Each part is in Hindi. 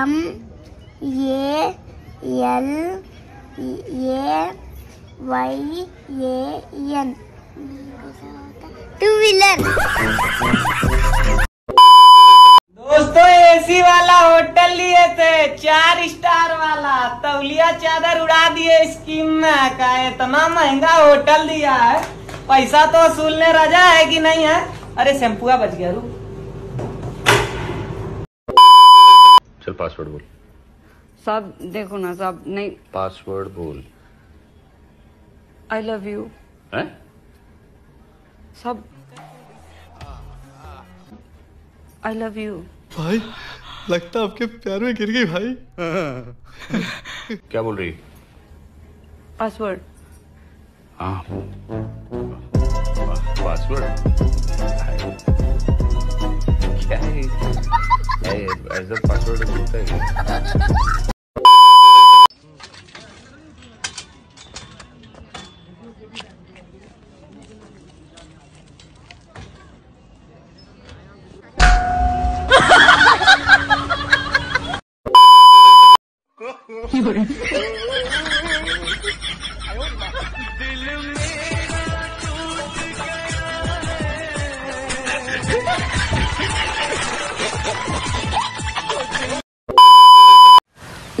M A L A Y N two wheeler दोस्तों एसी वाला होटल लिए थे, चार स्टार वाला। तौलिया चादर उड़ा दिए स्कीम में, का इतना महँगा होटल दिया है। पैसा तो वसूलने राजा है कि नहीं है? अरे शैम्पुआ बच गया रू चल पासवर्ड बोल। साहब देखो ना साहब नहीं। पासवर्ड बोल। आई लव यू हैं? सब। आई लव यू भाई लगता आपके प्यार में गिर गई भाई। क्या बोल रही? पासवर्ड हाँ। पासवर्ड ये? ऐसा पासवर्ड बोलता है क्या?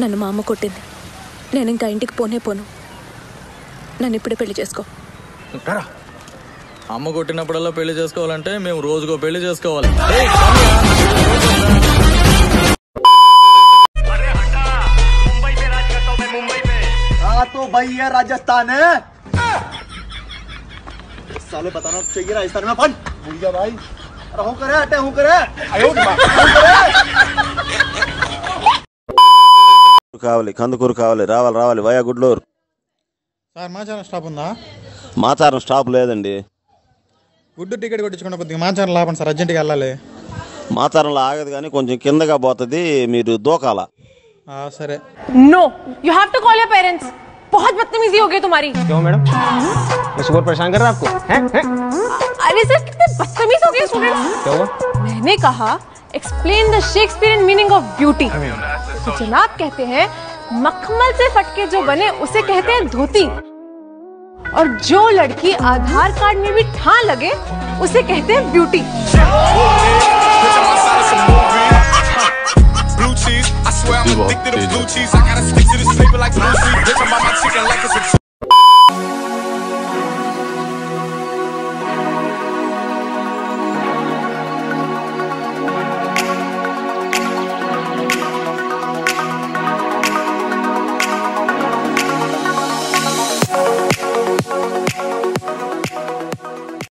నన్ను మా అమ్మ కొట్టింది నేను ఇంకా ఇంటికి పోనే పోను నన్ను ఇప్పుడే పెళ్లి చేసుకో అమ్మ కొట్టినప్పుడల్లా పెళ్లి చేసుకోవాలంటే మేము రోజుకో పెళ్లి చేసుకోవాలి हाँ तो भाई ये राजस्थान है साले बताना चाहिए राजस्थान में फन भूलिया भाई अरे हूँ करे हटे हूँ करे కావాలి కందుకూరు కావాలి రావాలి రావాలి via Gudlur sir Macharam stop ఉందా మాచారం స్టాప్ లేదండి గుడ్డు టికెట్ కొట్టించుకున్న కొద్దిగా మాచారం లాపండి సార్ అర్జెంట్గా వెళ్ళాలి మాచారంలో ఆగదు కానీ కొంచెం కిందగా పోతుంది మీరు దూకాల ఆ, సరే no you have to call your parents बहुत बदतमीजी हो गई तुम्हारी क्यों मैडम मैं सुबह परेशान कर रहा आपको हैं हैं अरे सर कितने बदतमीज हो गए स्टूडेंट्स क्या हुआ मैंने कहा explain the Shakespearean meaning of beauty तो जनाब कहते हैं मखमल से फटके जो बने उसे कहते हैं धोती। और जो लड़की आधार कार्ड में भी ठान लगे उसे कहते हैं ब्यूटी।